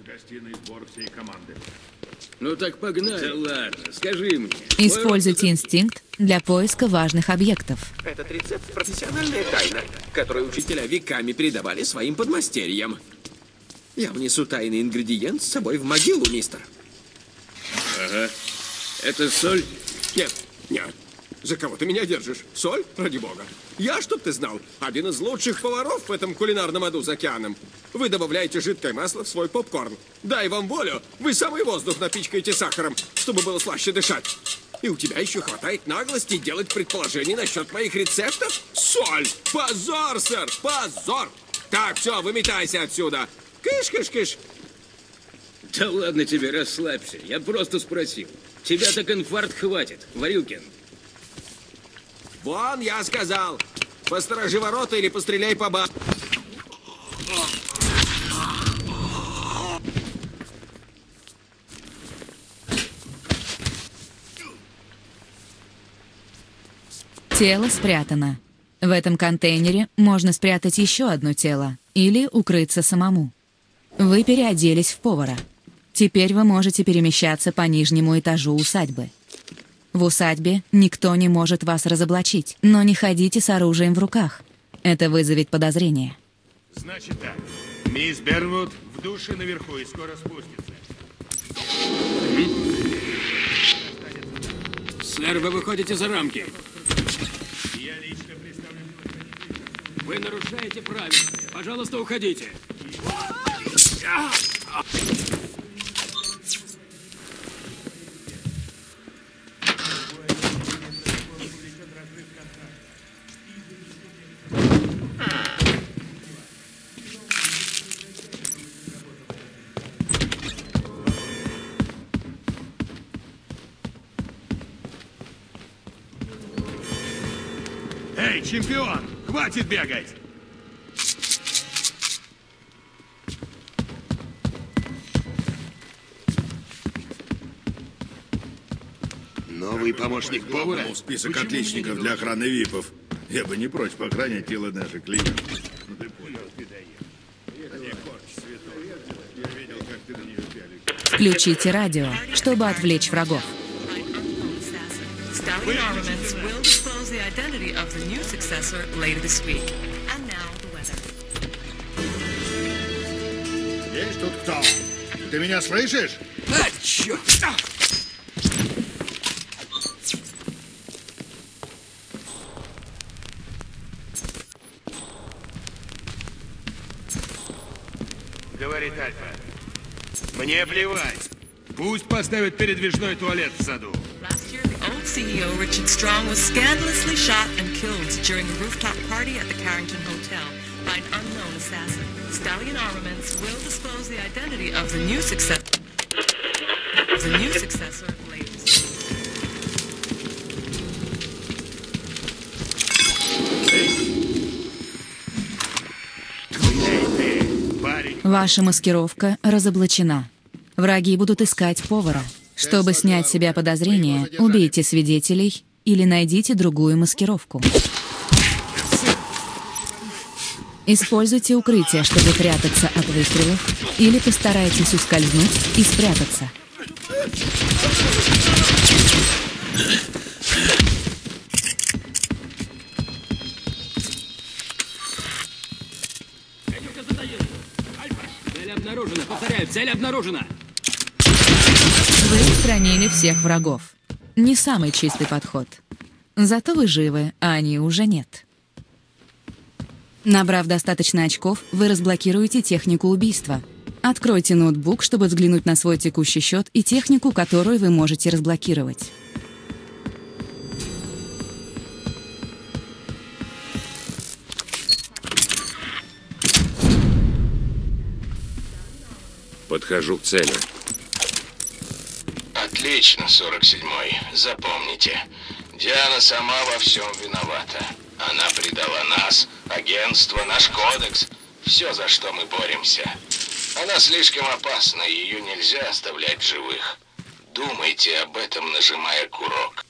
В гостиной сбор всей команды. Ну так погнали. Да ладно, скажи мне. Используйте инстинкт для поиска важных объектов. Этот рецепт – профессиональная тайна, которую учителя веками передавали своим подмастерьям. Я внесу тайный ингредиент с собой в могилу, мистер. Ага. Это соль? Нет, нет. За кого ты меня держишь? Соль? Ради бога. Я, чтоб ты знал, один из лучших поваров в этом кулинарном аду за океаном. Вы добавляете жидкое масло в свой попкорн. Дай вам волю, вы самый воздух напичкаете сахаром, чтобы было слаще дышать. И у тебя еще хватает наглости делать предположения насчет моих рецептов? Соль! Позор, сэр! Позор! Так, все, выметайся отсюда. Кыш, кыш, кыш. Да ладно тебе, расслабься. Я просто спросил. Тебя так инфаркт хватит, Варюкин. Вон, я сказал. Посторожи ворота или постреляй по ба... Тело спрятано. В этом контейнере можно спрятать еще одно тело или укрыться самому. Вы переоделись в повара. Теперь вы можете перемещаться по нижнему этажу усадьбы. В усадьбе никто не может вас разоблачить, но не ходите с оружием в руках. Это вызовет подозрение. Значит так. Мисс Бернвуд в душе наверху и скоро спустится. Сэр, вы выходите за рамки. Я лично представлю... Вы нарушаете правила. Пожалуйста, уходите. Эй, чемпион! Хватит бегать! Новый помощник повара? Ну, список отличников для охраны ВИПов. Я бы не прочь похоронять тело наших клиентов. Ну, ты понял. Я видел, как ты на нее пялишься. Включите радио, чтобы отвлечь врагов. Stallion Armaments will disclose the identity of the new successor later this week. And now the weather. Есть тут кто? Ты меня слышишь? А, черт! Говорит Альфа. Мне плевать. Пусть поставят передвижной туалет в саду. CEO Richard Strong was scandalously shot and killed during a rooftop party at the Carrington Hotel by an unknown assassin. Stallion Armaments will disclose the identity of the new successor. The new successor later this week. Парень, Ваша маскировка разоблачена. Враги будут искать повара. Чтобы снять с себя подозрения, убейте свидетелей или найдите другую маскировку. Используйте укрытие, чтобы прятаться от выстрелов, или постарайтесь ускользнуть и спрятаться. Цель обнаружена. Повторяю, цель обнаружена. Устранили всех врагов. Не самый чистый подход. Зато вы живы, а они уже нет. Набрав достаточно очков, вы разблокируете технику убийства. Откройте ноутбук, чтобы взглянуть на свой текущий счет и технику, которую вы можете разблокировать. Подхожу к цели. Отлично, 47-й. Запомните, Диана сама во всем виновата. Она предала нас, агентство, наш кодекс. Все, за что мы боремся. Она слишком опасна, ее нельзя оставлять живых. Думайте об этом, нажимая курок.